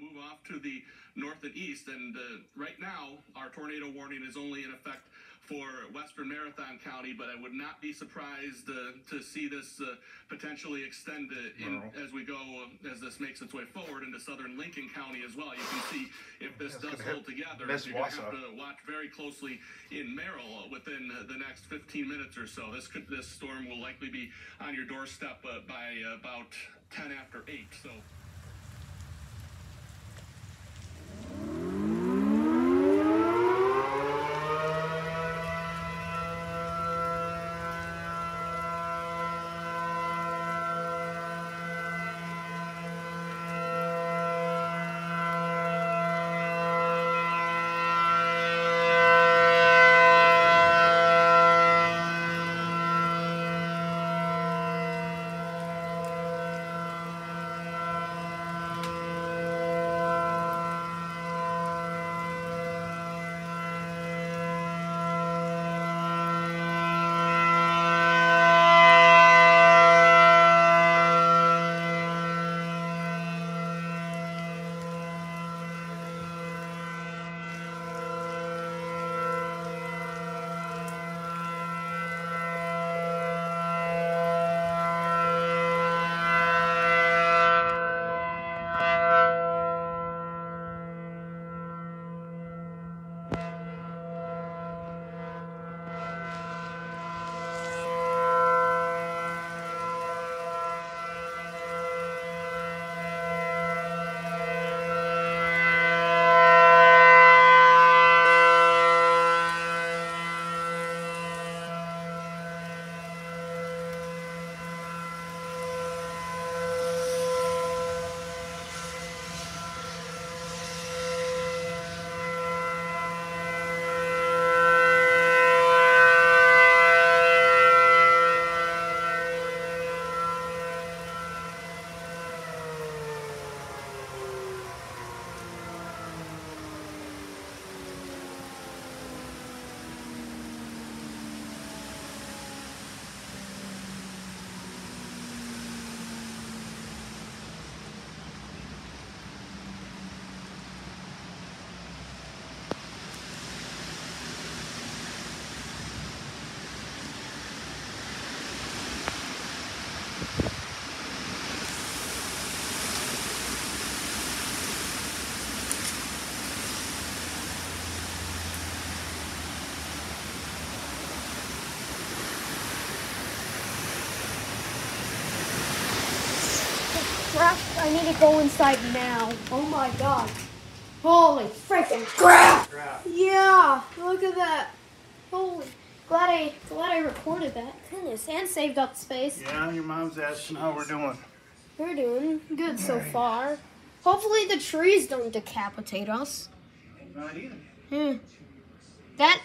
move off to the north and east. And uh, right now, our tornado warning is only in effect for Western Marathon County, but I would not be surprised uh, to see this uh, potentially extend uh, in, as we go, uh, as this makes its way forward into southern Lincoln County as well. You can see if this does hold together. You're going to have to watch very closely in Merrill within uh, the next 15 minutes or so. This could, this storm will likely be on your doorstep by about 10 after 8. So. I need to go inside now. Oh my god. Holy freaking crap! Yeah, look at that. Holy. Glad I glad I recorded that. Goodness, and saved up space. Yeah, your mom's asking how we're doing. We're doing good so far. Hopefully the trees don't decapitate us. Not either. Hmm. That.